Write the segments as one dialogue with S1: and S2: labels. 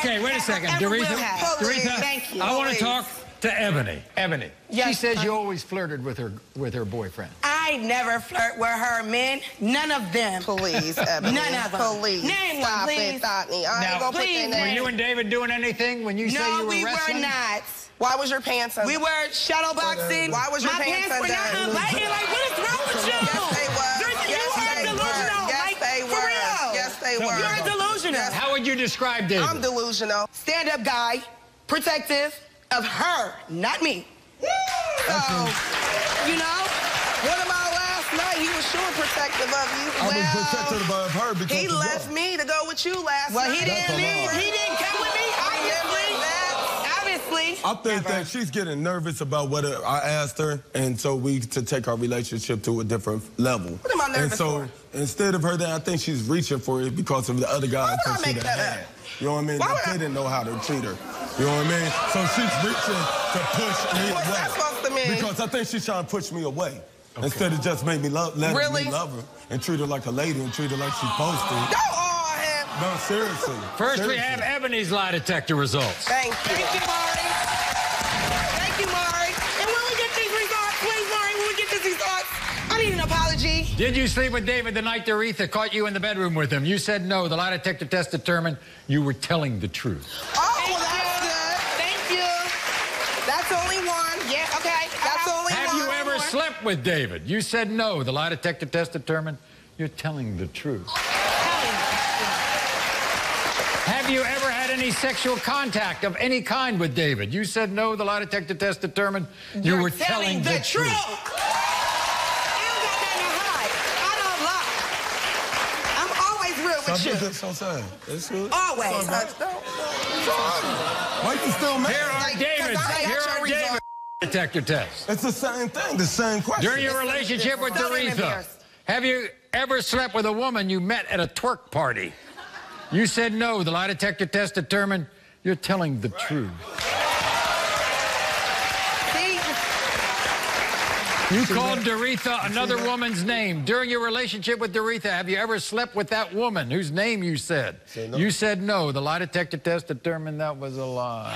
S1: Okay, wait a second.
S2: ever will
S1: Doretha, Doretha,
S2: Thank you.
S1: I want to talk to Ebony. Ebony, she
S2: Yes,
S1: says uh,
S2: you
S1: always flirted with her with her boyfriend.
S2: I never flirt with her men. None of them.
S3: Please, Ebony.
S2: None of them.
S3: Please.
S2: Name one,
S3: Stop
S2: please.
S3: it, Totney. I
S1: Now,
S3: ain't gonna
S2: please,
S3: put their
S1: Were you and David doing anything when you say
S2: No,
S1: you were No,
S2: we
S1: wrestling?
S2: were not.
S3: Why was your pants undone?
S2: We were shadow boxing.
S3: Why was your
S2: My
S3: pants
S2: pants were not
S3: undone?
S2: unbuttoned. Like, what is wrong with you?
S3: Yes, they were. Yes,
S2: you are
S3: they
S2: delusional.
S3: were. Yes,
S2: like,
S3: they
S2: for
S3: were.
S2: real.
S3: Yes, they were.
S2: You're delusional.
S3: Yes.
S1: How would you describe David?
S3: I'm delusional.
S2: Stand-up guy, protective of her, not me. So, you know,
S3: What about last night? He was sure protective of you.
S4: I was
S3: well,
S4: protective of her because
S3: he left
S4: y'all.
S3: me to go with you last
S2: well,
S3: night.
S2: Well,
S4: he
S2: didn't leave. He didn't come with me, obviously. Obviously.
S4: I think that she's getting nervous about what uh, I asked her, and so we to take our relationship to a different level.
S3: What am I nervous
S4: And so
S3: for?
S4: instead of her, that I think she's reaching for it because of the other guy
S3: Why would I
S4: that she
S3: make
S4: done
S3: that
S4: had.
S3: up?
S4: You know what I mean?
S3: Why I-
S4: they didn't know how to treat her. You know what I mean? So she's reaching to push me
S3: What's
S4: away.
S3: that supposed to mean?
S4: Because I think she's trying to push me away. Instead of just make me love, let
S3: Really?
S4: me love her and treat her like a lady and treat her like she's supposed to.
S3: Go all him.
S4: No, seriously.
S1: First, we have Ebony's lie detector results.
S3: Thank you.
S2: Thank you, Maury.
S1: Did you sleep with David the night Doretha caught you in the bedroom with him? You said no. The lie detector test determined you were telling the truth.
S3: Oh,
S2: Thank
S3: well, that's
S2: you.
S3: good.
S2: Thank you.
S3: That's only one.
S2: Yeah, okay.
S3: That's
S2: Uh,
S3: only
S1: Have
S3: one.
S1: Have you ever slept with David? You said no. The lie detector test determined you're telling the truth. Have you ever had any sexual contact of any kind with David? You said no. The lie detector test determined you
S2: You're
S1: were telling, the, truth.
S2: I don't got nothing to hide. I don't lie. I'm always real with
S4: Something
S2: you.
S4: good sometimes. It's good.
S2: Always.
S3: Touch, don't-
S4: Why you still mad?
S1: Here are
S3: Like, 'cause
S1: David's.
S3: I got
S1: Here
S3: your
S1: are
S3: results.
S1: David's detector tests.
S4: It's the same thing, the same question.
S1: During your relationship with
S2: Don't let me
S1: Doretha,
S2: embarrass.
S1: have you ever slept with a woman you met at a twerk party? You said no. The lie detector test determined you're telling the truth. You called Doretha another woman's name. During your relationship with Doretha, have you ever slept with that woman whose name you said?
S4: No.
S1: You said no. The lie detector test determined that was a lie.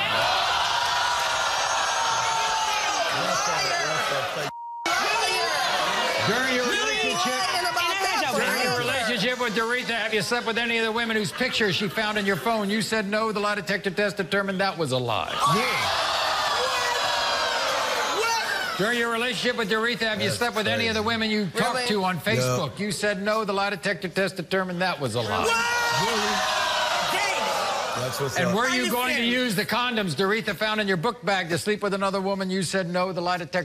S1: During your relationship,
S3: Lying about that
S2: During
S1: your relationship with Doretha, have you slept with any of the women whose pictures she found in your phone? You said no. The lie detector test determined that was a lie. During your relationship with Doretha, have you
S4: That's
S1: slept with any of the women you talked
S3: Really?
S1: to on Facebook? You said no. The lie detector test determined that was a lie.
S4: That's what's
S1: And
S4: up.
S1: were you
S2: you
S1: going to use the condoms Doretha found in your book bag to sleep with another woman? You said no. The lie detector